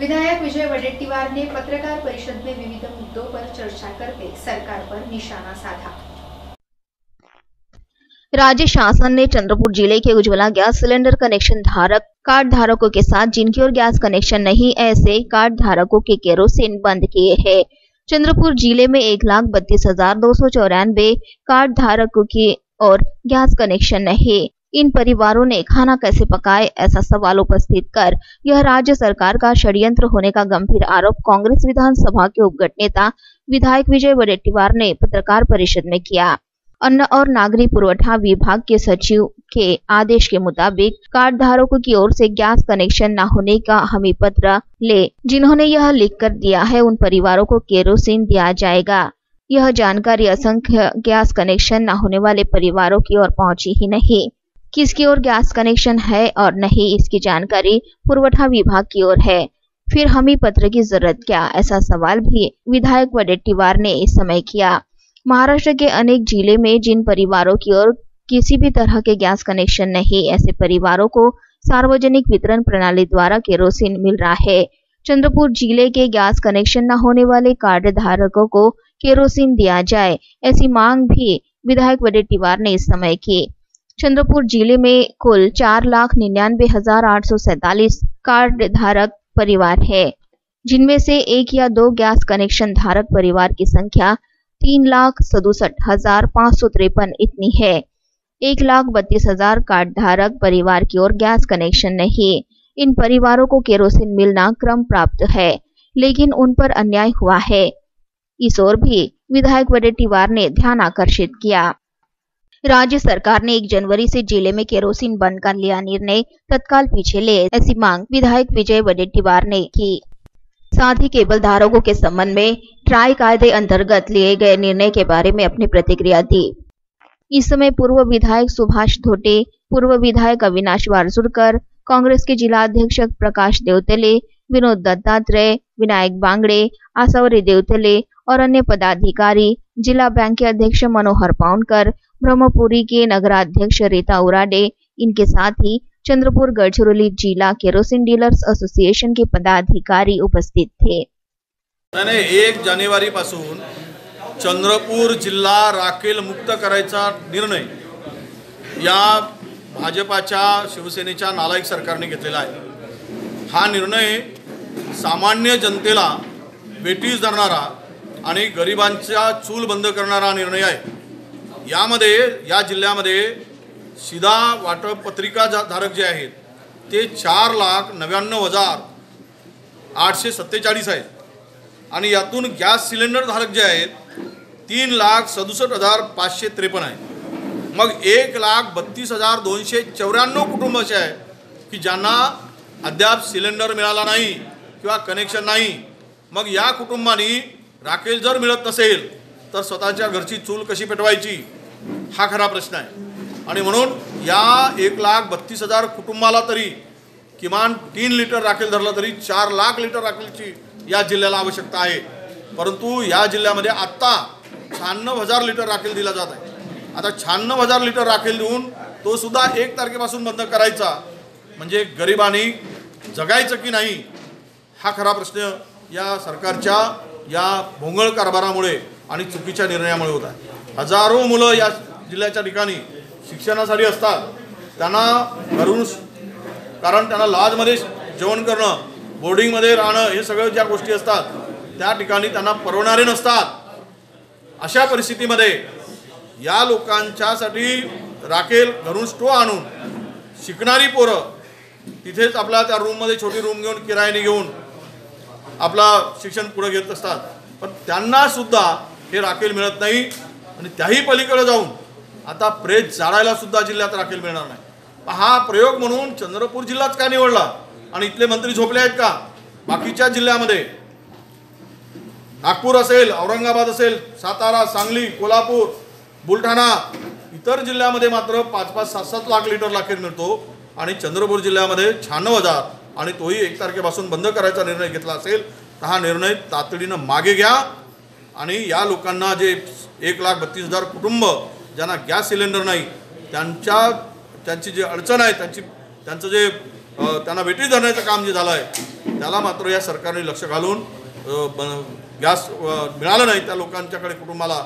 विधायक विजय वडेट्टीवार ने पत्रकार परिषद में विविध मुद्दों पर चर्चा करके सरकार पर निशाना साधा। राज्य शासन ने चंद्रपुर ज़िले के उज्ज्वला गैस सिलेंडर कनेक्शन धारक, कार्ड धारकों के साथ जिनकी और गैस कनेक्शन नहीं, ऐसे कार्ड धारकों के केरोसिन बंद किए हैं। चंद्रपुर ज़िले में एक लाख बत्तीस हज़ार दो सौ चौरानवे कार्ड धारकों की और गैस कनेक्शन नहीं। इन परिवारों ने खाना कैसे पकाए, ऐसा सवाल उपस्थित कर यह राज्य सरकार का षड्यंत्र होने का गंभीर आरोप कांग्रेस विधानसभा के उपगट नेता विधायक विजय वडेट्टीवार ने पत्रकार परिषद में किया। अन्न और नागरिक पुरवठा विभाग के सचिव के आदेश के मुताबिक कार्ड धारकों की ओर से गैस कनेक्शन न होने का हमी पत्र ले जिन्होंने यह लिख कर दिया है, उन परिवारों को केरोसिन दिया जाएगा। यह जानकारी असंख्य गैस कनेक्शन न होने वाले परिवारों की ओर पहुँची ही नहीं। किसकी ओर गैस कनेक्शन है और नहीं, इसकी जानकारी पुरवठा विभाग की ओर है। फिर हमी पत्र की ज़रूरत क्या? ऐसा सवाल भी विधायक वडेट्टीवार ने इस समय किया। महाराष्ट्र के अनेक ज़िले में जिन परिवारों की ओर किसी भी तरह के गैस कनेक्शन नहीं, ऐसे परिवारों को सार्वजनिक वितरण प्रणाली द्वारा केरोसिन मिल रहा है। चंद्रपुर ज़िले के गैस कनेक्शन न होने वाले कार्ड धारकों को केरोसिन दिया जाए, ऐसी मांग भी विधायक वडेट्टीवार ने इस समय की। चंद्रपुर ज़िले में कुल चार लाख निन्यानवे हज़ार आठ सौ सैतालीस कार्ड धारक परिवार है, जिनमें से एक या दो गैस कनेक्शन धारक परिवार की संख्या तीन लाख सड़सठ हज़ार पाँच सौ तिरपन इतनी है। एक लाख बत्तीस हज़ार कार्ड धारक परिवार की ओर गैस कनेक्शन नहीं। इन परिवारों को केरोसिन मिलना क्रम प्राप्त है, लेकिन उन पर अन्याय हुआ है। इस ओर भी विधायक वडेट्टीवार ने ध्यान आकर्षित किया। राज्य सरकार ने एक जनवरी से ज़िले में केरोसिन बंद कर लिया निर्णय, तत्काल पीछे ले, ऐसी मांग विधायक विजय वडेट्टीवार ने की। साथ ही केबल धारकों के संबंध में ट्राई कायदे अंतर्गत लिए गए निर्णय के बारे में अपनी प्रतिक्रिया दी। इस समय पूर्व विधायक सुभाष धोटे, पूर्व विधायक अविनाश वारसुरकर, कांग्रेस के जिला अध्यक्ष प्रकाश देवतले, विनोद दत्तात्रेय, विनायक बांगड़े आसावरी देवतले और अन्य पदाधिकारी, जिला बैंक के अध्यक्ष मनोहर पाउनकर ब्रह्मपुरी के नगराध्यक्ष रीता उराडे इनके साथ ही चंद्रपुर गडचिरोली जिला केरोसिन डीलर्स असोसिएशन के पदाधिकारी उपस्थित थे। एक जानेवारी पासून चंद्रपूर जिल्हा राखेल मुक्त करायचा निर्णय या भाजपाच्या शिवसेनेच्या नालायक सरकारने घेतलेला आहे. हा निर्णय सामान्य जनतेला वेटीस धरणारा आणि गरिबांच्या चूल बंद करणारा निर्णय आहे. यामध्ये या जिल्ह्यामध्ये सीधा वाटप पत्रिका जा धारक जे आहेत ते चार लाख नव्याण्णव हजार आठशे सत्तेचाळीस आहेत. आणि यातून गॅस सिलेंडर धारक जे आहेत तीन लाख सदुसष्ट हजार पाचशे त्रेपन्न आहे मग एक लाख बत्तीस हजार दोनशे चौऱ्याण्णव कुटुंब असे आहे की ज्यांना अद्याप सिलेंडर मिळाला नाही किंवा कनेक्शन नाही. मग या कुटुंबानी राखेल जर मिळत नसेल तर स्वतःच्या घरची चूल कशी पेटवायची हा खरा प्रश्न आहे. आणि म्हणून या एक लाख बत्तीस हजार कुटुंबाला तरी किमान तीन लिटर राखेल धरलं तरी चार लाख लिटर राखेलची या जिल्ह्याला आवश्यकता आहे. परंतु या जिल्ह्यामध्ये आत्ता शहाण्णव हजार लिटर राखेल दिला जात आहे. आता शहाण्णव हजार लिटर राखेल देऊन तो सुद्धा एक तारखेपासून बंद करायचा म्हणजे गरिबांनी जगायचं की नाही हा खरा प्रश्न या सरकारच्या या भोंगळ कारभारामुळे आणि चुकीच्या निर्णयामुळे होत आहे. हजारो मुलं या जिल्ह्याच्या ठिकाणी शिक्षणासाठी असतात. त्यांना घरून कारण त्यांना लाजमध्ये जेवण करणं बोर्डिंगमध्ये राहणं हे सगळं ज्या गोष्टी असतात त्या ठिकाणी त्यांना परवणारे नसतात. अशा परिस्थितीमध्ये या लोकांच्यासाठी राखेल घरून स्टो आणून शिकणारी पोरं तिथेच आपला त्या रूममध्ये छोटी रूम घेऊन किरायाने घेऊन आपला शिक्षण पुढं घेत असतात. पण त्यांनासुद्धा हे राखेल मिळत नाही. आणि त्याही पलीकडे जाऊन आता प्रेत जाळायला सुद्धा जिल्ह्यात राखेल मिळणार नाही. हा प्रयोग म्हणून चंद्रपूर जिल्हाच का निवडला? आणि इथले मंत्री झोपले आहेत का? बाकीच्या जिल्ह्यामध्ये. नागपूर असेल औरंगाबाद असेल सातारा सांगली कोल्हापूर बुलढाणा इतर जिल्ह्यामध्ये मात्र पाच पाच सात सात लाख लिटर राखेल मिळतो. आणि चंद्रपूर जिल्ह्यामध्ये शहाण्णव हजार आणि तोही एक तारखेपासून बंद करायचा निर्णय घेतला असेल तर हा निर्णय तातडीनं मागे घ्या. आणि या लोकांना जे एक लाख बत्तीस हजार कुटुंब ज्यांना गॅस सिलेंडर नाही त्यांच्या त्यांची जी अडचण आहे त्यांची त्यांचं जे त्यांना वेटी धरण्याचं काम जे झालं आहे त्याला मात्र या सरकारने लक्ष घालून ब- गॅस मिळालं नाही त्या लोकांच्याकडे कुटुंबाला.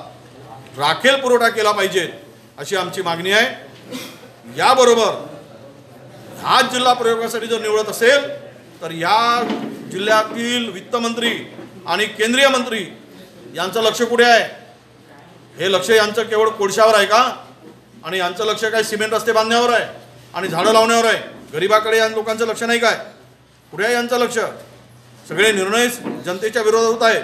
राखेल पुरवठा केला पाहिजे अशी आमची मागणी आहे. याबरोबर हा जिल्हा प्रयोगासाठी जर निवडत असेल तर या जिल्ह्यातील वित्तमंत्री आणि केंद्रीय मंत्री यांचं लक्ष कुठे आहे? हे लक्ष यांचं केवळ कोळशावर आहे का? आणि यांचं लक्ष काय सिमेंट रस्ते बांधण्यावर आहे? आणि झाडं लावण्यावर आहे? गरिबाकडे या लोकांचं लक्ष नाही काय? कुठे आहे यांचं लक्ष? सगळे निर्णय जनतेच्या विरोधात होत आहेत.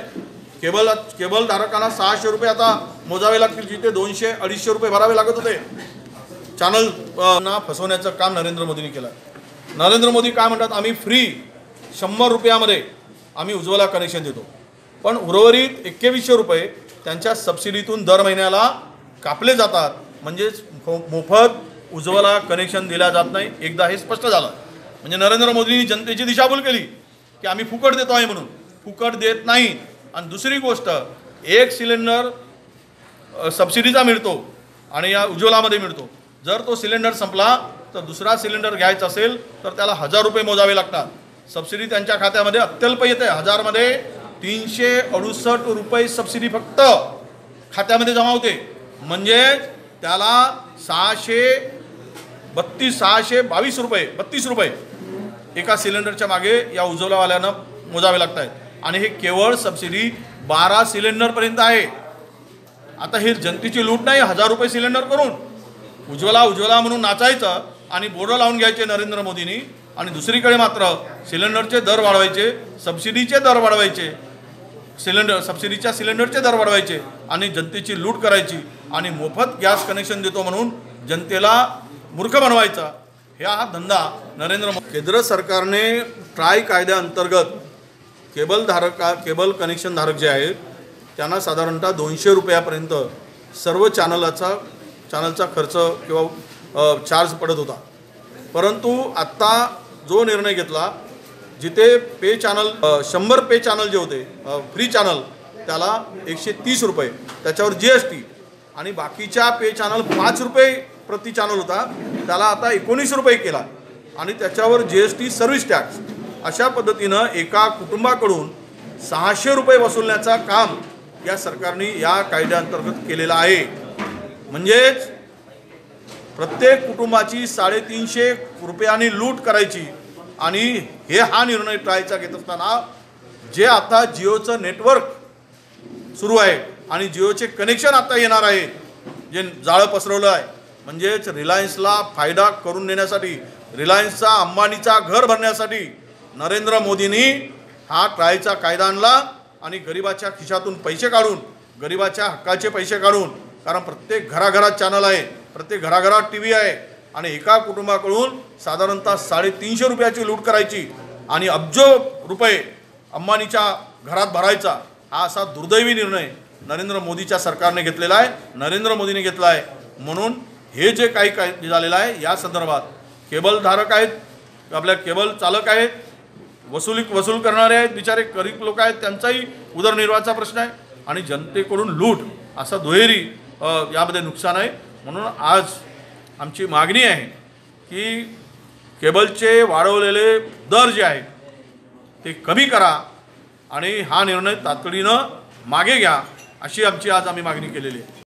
केबल केबल धारकांना सहाशे रुपये आता मोजावे लागतील जिथे दोनशे अडीचशे रुपये भरावे लागत होते. चॅनल ना फसवण्याचं काम नरेंद्र मोदींनी केलं. नरेंद्र मोदी काय म्हणतात? आम्ही फ्री शंभर रुपयामध्ये आम्ही उज्ज्वला कनेक्शन देतो. पण उर्वरित एक्केवीसशे रुपये त्यांच्या सबसिडीतून दर महिन्याला कापले जातात. म्हणजेच मोफत उज्ज्वला कनेक्शन दिल्या जात नाही. एकदा हे स्पष्ट झालं. म्हणजे नरेंद्र मोदींनी जनतेची दिशाभूल केली की आम्ही फुकट देतो आहे म्हणून. फुकट देत नाही. आणि दुसरी गोष्ट एक सिलेंडर सबसिडीचा मिळतो आणि या उज्ज्वलामध्ये मिळतो. जर तो सिलेंडर संपला तर दुसरा सिलेंडर घ्यायचा असेल तर त्याला हजार रुपये मोजावे लागतात. सबसिडी त्यांच्या खात्यामध्ये अत्यल्प येते. हजारमध्ये तीनशे अडुसष्ट रुपये सबसिडी फक्त खात्यामध्ये जमा होते. म्हणजे त्याला सहाशे बत्तीस सहाशे बावीस रुपये बत्तीस रुपये एका सिलेंडरच्या मागे या उजवलावाल्यानं मोजावे लागत आहेत आणि हे केवळ सबसिडी बारा सिलेंडरपर्यंत आहे. आता हे जनतेची लूट नाही हजार रुपये सिलेंडर करून उज्ज्वला उज्ज्वला म्हणून नाचायचं आणि बोर्ड लावून घ्यायचे नरेंद्र मोदींनी आणि दुसरीकडे मात्र सिलेंडरचे दर वाढवायचे सबसिडीचे दर वाढवायचे. सिलेंडर सबसिडीच्या सिलेंडरचे दर वाढवायचे आणि जनतेची लूट करायची आणि मोफत गॅस कनेक्शन देतो म्हणून जनतेला मूर्ख बनवायचा. हा धंदा नरेंद्र मोदी केंद्र सरकारने ट्राय कायद्याअंतर्गत केबल धारका केबल कनेक्शन धारक जे आहेत त्यांना साधारणतः दोनशे रुपयापर्यंत सर्व चॅनलाचा चॅनलचा खर्च किंवा चार्ज पडत होता. परंतु आत्ता जो निर्णय घेतला जिथे पे चॅनल शंभर पे चॅनल जे होते फ्री चॅनल त्याला एकशे तीस रुपये त्याच्यावर जी एस टी आणि बाकीच्या पे चॅनल पाच रुपये प्रति चॅनल होता त्याला आता एकोणीस रुपये केला. आणि त्याच्यावर G S T service tax अशा पद्धतीनं एका कुटुंबाकडून सहाशे रुपये वसूलण्याचा काम या सरकारने या कायद्याअंतर्गत केलेलं आहे. म्हणजेच प्रत्येक कुटुंबाची साडेतीनशे रुपयांनी लूट करायची आणि हे हा निर्णय ट्रायचा घेत असताना जे आता जिओचं नेटवर्क सुरू आहे आणि जिओचे कनेक्शन आता येणार आहे जे जाळं पसरवलं आहे म्हणजेच रिलायन्सला फायदा करून देण्यासाठी रिलायन्सचा अंबानीचा घर भरण्यासाठी नरेंद्र मोदींनी हा ट्रायचा कायदा आणला आणि गरिबाच्या खिशातून पैसे काढून गरिबाच्या हक्काचे पैसे काढून कारण प्रत्येक घराघरात चॅनल आहे प्रत्येक घराघरात टी व्ही आहे आणि एका कुटुंबाकडून साधारणतः साडेतीनशे रुपयाची लूट करायची आणि अब्ज रुपये अंबानीच्या घरात भरायचा हा असा दुर्दैवी निर्णय नरेंद्र मोदीच्या सरकारने घेतलेला आहे. नरेंद्र मोदीने घेतला आहे. म्हणून हे जे काही काय झालेलं आहे या संदर्भात केबलधारक आहेत आपल्या केबल चालक आहेत वसुली वसूल करणारे आहेत बिचारे गरीब लोक आहेत त्यांचाही उदरनिर्वाहाचा प्रश्न आहे आणि जनतेकडून लूट असा दुहेरी यामध्ये नुकसान आहे. म्हणून आज आमची मागणी आहे की केबलचे वाढवलेले दर जे आहेत ते कमी करा आणि हा निर्णय तातडीनं मागे घ्या अशी आमची आज आम्ही मागणी केलेली आहे.